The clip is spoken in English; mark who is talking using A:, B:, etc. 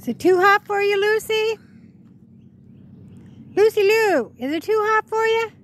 A: Is it too hot for you, Lucy? Lucy Lou, is it too hot for you?